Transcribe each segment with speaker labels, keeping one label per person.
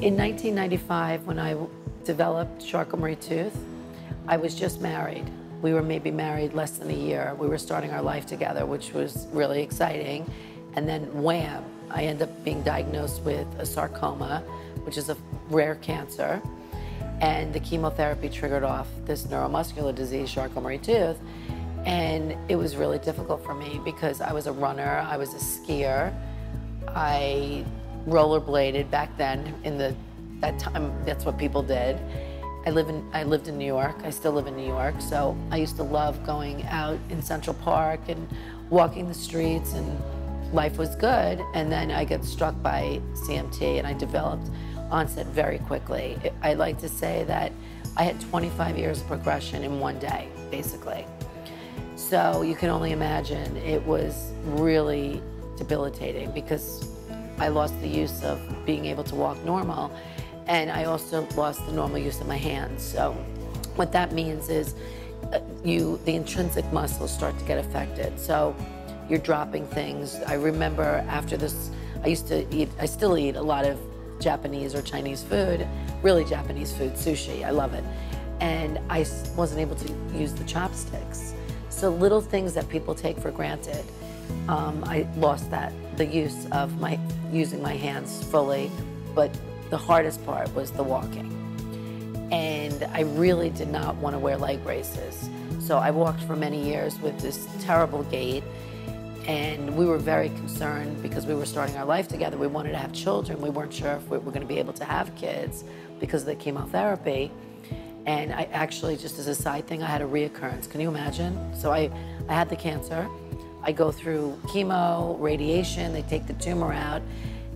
Speaker 1: In 1995, when I developed Charcot-Marie Tooth, I was just married. We were maybe married less than a year. We were starting our life together, which was really exciting. And then wham, I end up being diagnosed with a sarcoma, which is a rare cancer. And the chemotherapy triggered off this neuromuscular disease, Charcot-Marie Tooth. And it was really difficult for me because I was a runner, I was a skier. I rollerbladed back then in the that time that's what people did. I live in I lived in New York. I still live in New York, so I used to love going out in Central Park and walking the streets and life was good and then I got struck by CMT and I developed onset very quickly. I like to say that I had 25 years of progression in one day, basically. So you can only imagine it was really debilitating because I lost the use of being able to walk normal and I also lost the normal use of my hands. So what that means is uh, you the intrinsic muscles start to get affected. So you're dropping things. I remember after this, I used to eat, I still eat a lot of Japanese or Chinese food, really Japanese food, sushi, I love it. And I wasn't able to use the chopsticks. So little things that people take for granted. Um, I lost that, the use of my, using my hands fully, but the hardest part was the walking. And I really did not want to wear leg braces. So I walked for many years with this terrible gait and we were very concerned because we were starting our life together. We wanted to have children. We weren't sure if we were going to be able to have kids because of the chemotherapy. And I actually, just as a side thing, I had a reoccurrence. Can you imagine? So I, I had the cancer. I go through chemo, radiation, they take the tumor out,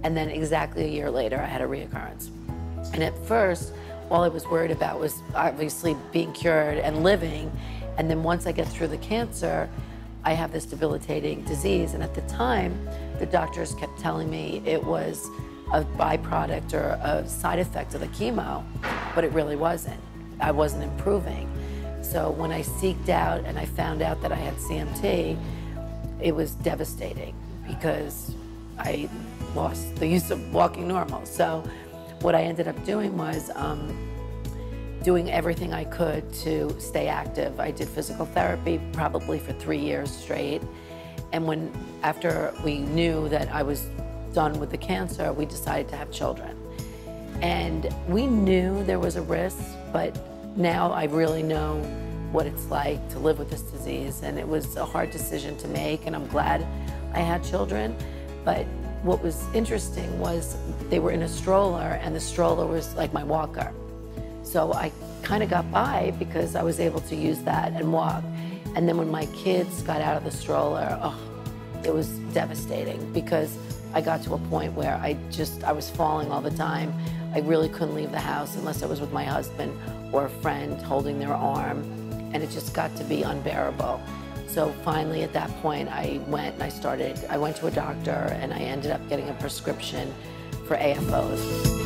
Speaker 1: and then exactly a year later, I had a reoccurrence. And at first, all I was worried about was obviously being cured and living. And then once I get through the cancer, I have this debilitating disease. And at the time, the doctors kept telling me it was a byproduct or a side effect of the chemo, but it really wasn't. I wasn't improving. So when I seeked out and I found out that I had CMT, it was devastating because I lost the use of walking normal. So what I ended up doing was um, doing everything I could to stay active. I did physical therapy probably for three years straight. And when, after we knew that I was done with the cancer, we decided to have children. And we knew there was a risk, but now I really know what it's like to live with this disease. And it was a hard decision to make, and I'm glad I had children. But what was interesting was they were in a stroller, and the stroller was like my walker. So I kind of got by because I was able to use that and walk. And then when my kids got out of the stroller, oh, it was devastating because I got to a point where I just, I was falling all the time. I really couldn't leave the house unless I was with my husband or a friend holding their arm. And it just got to be unbearable. So finally at that point, I went and I started, I went to a doctor and I ended up getting a prescription for AFOs.